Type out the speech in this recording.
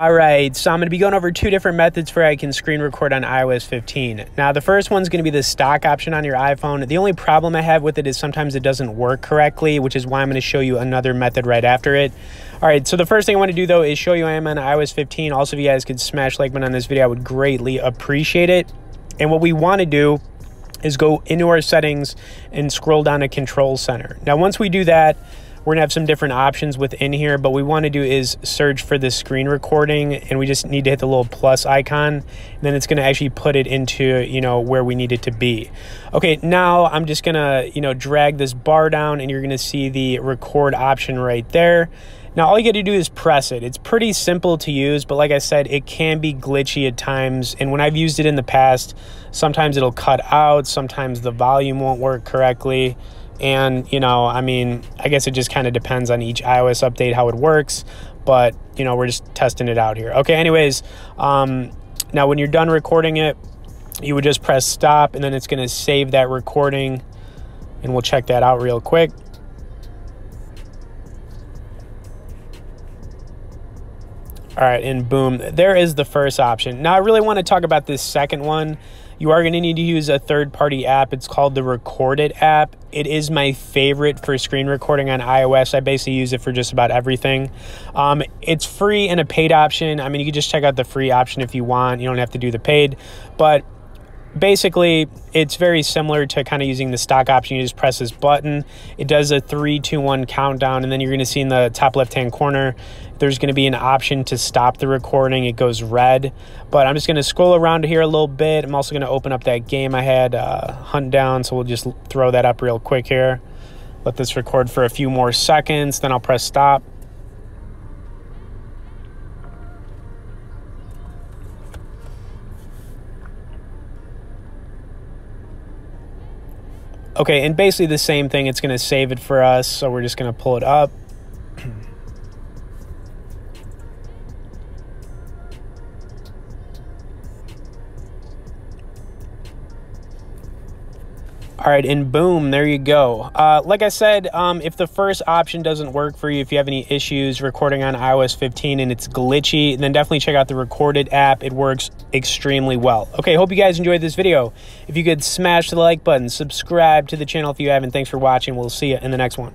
All right, so I'm going to be going over two different methods for I can screen record on iOS 15. Now, the first one's going to be the stock option on your iPhone. The only problem I have with it is sometimes it doesn't work correctly, which is why I'm going to show you another method right after it. All right, so the first thing I want to do though is show you I am on iOS 15. Also, if you guys could smash like button on this video, I would greatly appreciate it. And what we want to do is go into our settings and scroll down to control center. Now, once we do that, we're gonna have some different options within here, but we wanna do is search for the screen recording and we just need to hit the little plus icon. And then it's gonna actually put it into, you know, where we need it to be. Okay, now I'm just gonna, you know, drag this bar down and you're gonna see the record option right there. Now, all you got to do is press it. It's pretty simple to use, but like I said, it can be glitchy at times. And when I've used it in the past, sometimes it'll cut out, sometimes the volume won't work correctly. And, you know, I mean, I guess it just kind of depends on each iOS update how it works, but, you know, we're just testing it out here. Okay, anyways, um, now when you're done recording it, you would just press stop and then it's going to save that recording. And we'll check that out real quick. All right, and boom, there is the first option. Now, I really want to talk about this second one you are going to need to use a third party app. It's called the Recorded app. It is my favorite for screen recording on iOS. I basically use it for just about everything. Um, it's free and a paid option. I mean, you can just check out the free option if you want. You don't have to do the paid, but basically it's very similar to kind of using the stock option. You just press this button. It does a three two one countdown and then you're going to see in the top left hand corner there's going to be an option to stop the recording. It goes red. But i'm just going to scroll around here a little bit. I'm also going to open up that game i had uh, hunt down. So we'll just throw that up real quick here. Let this record for a few more seconds. Then i'll press stop Okay, and basically the same thing. It's going to save it for us. So we're just going to pull it up. All right, and boom, there you go. Uh, like I said, um, if the first option doesn't work for you, if you have any issues recording on iOS 15 and it's glitchy, then definitely check out the Recorded app. It works extremely well. Okay, hope you guys enjoyed this video. If you could smash the like button, subscribe to the channel if you haven't. Thanks for watching. We'll see you in the next one.